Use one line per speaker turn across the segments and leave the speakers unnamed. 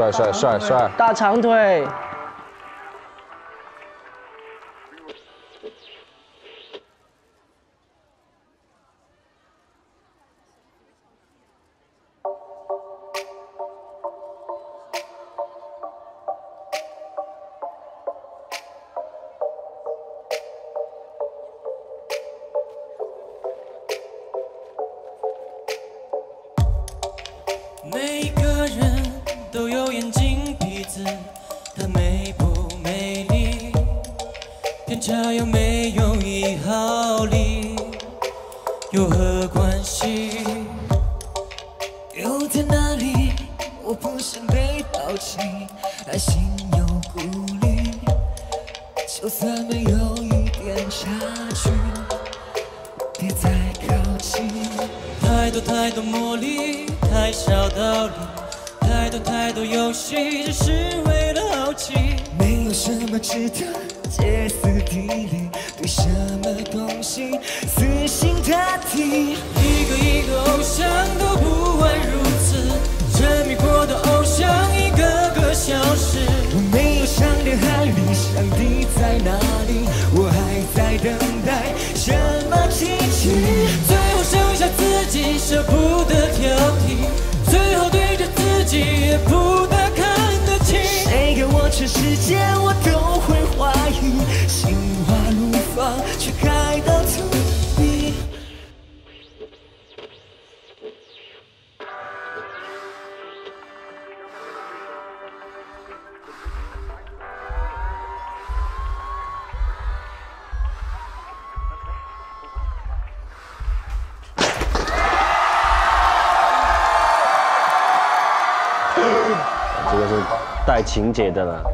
帅帅帅帅。
大长腿
子，她美不美丽？偏差有没有一毫厘？有何关系？
又在哪里？我不想被抛弃，还心有顾虑。就算没有一点差距，别再靠近。
太多太多魔力，太少道理，多太多游戏，只是为了好奇。
没有什么值得歇斯底里，对什么东西死心塌地。
一个一个偶像都不外如此，沉迷过的偶像一个个消失。
我没有上天海里，上帝在哪里？我还在等待什么奇迹？
最后剩下自己，舍不得挑剔，最后对着自己也不
这个是带情节的了。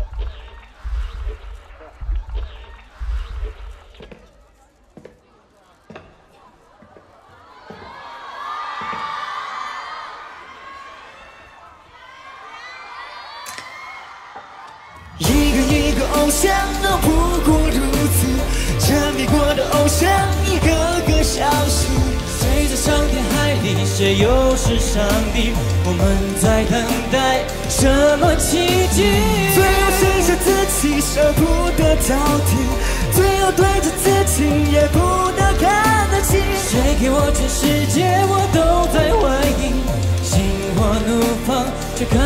一个一个偶像都不过如此，沉迷过的偶像一个个消失。
谁在上天海里，谁又是上帝？我们在等待什么奇迹？
最后剩下自己，舍不得挑剔，最后对着自己也不能看得清。
谁给我全世界，我都在怀疑。心花怒放，却开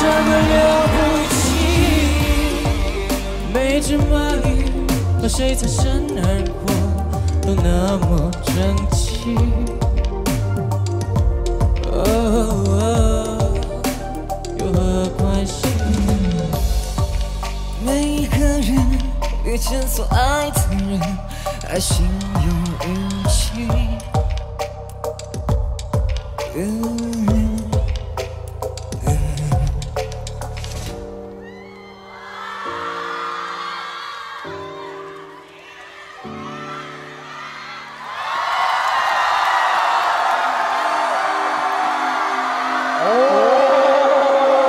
这么了不起？每只蚂蚁和谁擦身而过，都那么争气。哦，有何关系？
每一个人遇见所爱的人，还心有余悸。